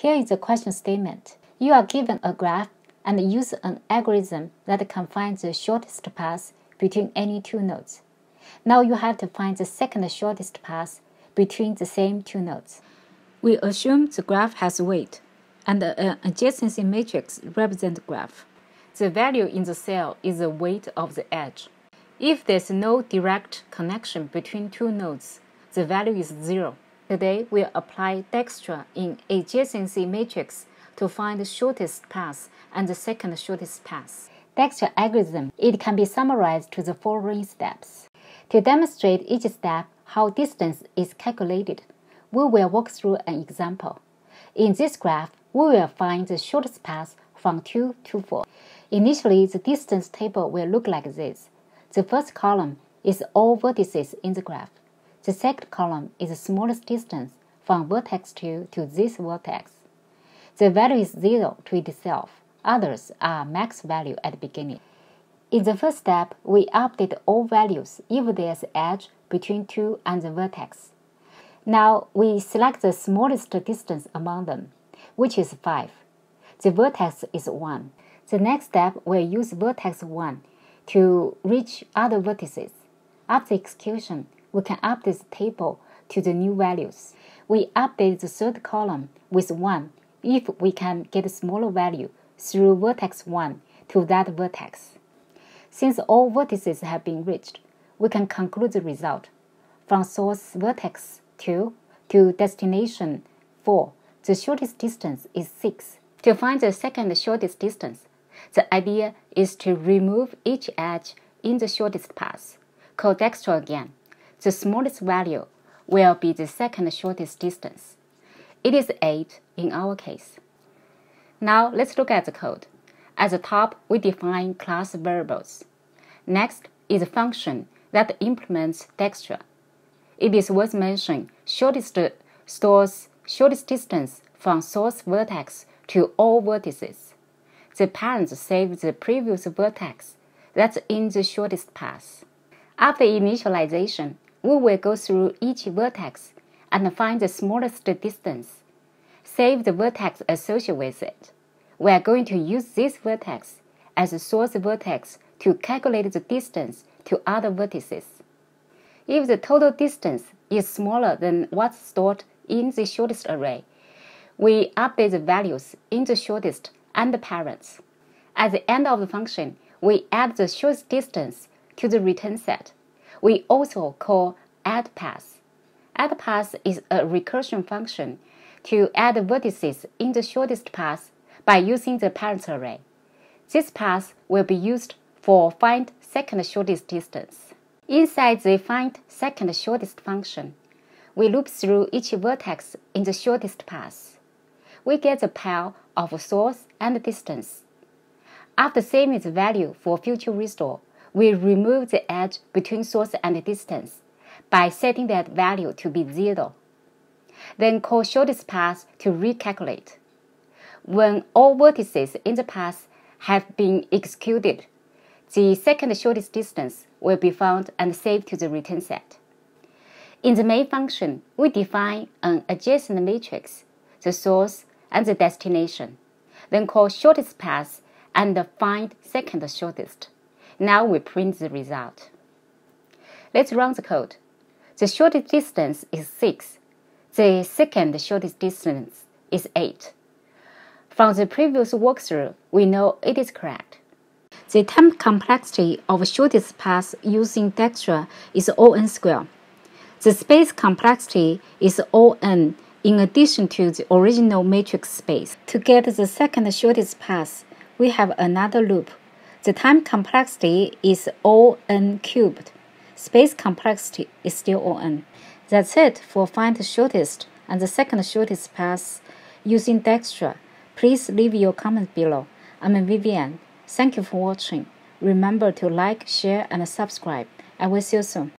Here is the question statement. You are given a graph and use an algorithm that can find the shortest path between any two nodes. Now you have to find the second shortest path between the same two nodes. We assume the graph has weight, and an adjacency matrix represents the graph. The value in the cell is the weight of the edge. If there's no direct connection between two nodes, the value is zero. Today, we'll apply Dijkstra in adjacency matrix to find the shortest path and the second shortest path. Dijkstra algorithm, it can be summarized to the following steps. To demonstrate each step how distance is calculated, we will walk through an example. In this graph, we will find the shortest path from 2 to 4. Initially, the distance table will look like this. The first column is all vertices in the graph. The second column is the smallest distance from vertex 2 to this vertex. The value is 0 to itself. Others are max value at the beginning. In the first step, we update all values if there's edge between 2 and the vertex. Now we select the smallest distance among them, which is 5. The vertex is 1. The next step will use vertex 1 to reach other vertices. After execution, we can update the table to the new values. We update the third column with 1 if we can get a smaller value through vertex 1 to that vertex. Since all vertices have been reached, we can conclude the result. From source vertex 2 to destination 4, the shortest distance is 6. To find the second shortest distance, the idea is to remove each edge in the shortest path. Call Dijkstra again the smallest value will be the second shortest distance. It is 8 in our case. Now let's look at the code. At the top, we define class variables. Next is a function that implements Dijkstra. It is worth mentioning shortest stores shortest distance from source vertex to all vertices. The parent saves the previous vertex that's in the shortest path. After initialization, we will go through each vertex and find the smallest distance. Save the vertex associated with it. We are going to use this vertex as a source vertex to calculate the distance to other vertices. If the total distance is smaller than what's stored in the shortest array, we update the values in the shortest and the parents. At the end of the function, we add the shortest distance to the return set we also call add path. Add path is a recursion function to add vertices in the shortest path by using the parent array. This path will be used for find second shortest distance. Inside the find second shortest function, we loop through each vertex in the shortest path. We get the pair of source and distance. After saving the value for future restore, we remove the edge between source and distance by setting that value to be zero. Then call shortest path to recalculate. When all vertices in the path have been executed, the second shortest distance will be found and saved to the return set. In the main function, we define an adjacent matrix, the source and the destination, then call shortest path and find second shortest. Now we print the result. Let's run the code. The shortest distance is 6. The second shortest distance is 8. From the previous walkthrough, we know it is correct. The time complexity of shortest path using Dijkstra is O(n) square. The space complexity is O(n) in addition to the original matrix space. To get the second shortest path, we have another loop the time complexity is O(n) cubed. Space complexity is still O(n). That's it for find the shortest and the second shortest path using Dijkstra. Please leave your comment below. I'm Vivien. Thank you for watching. Remember to like, share, and subscribe. I will see you soon.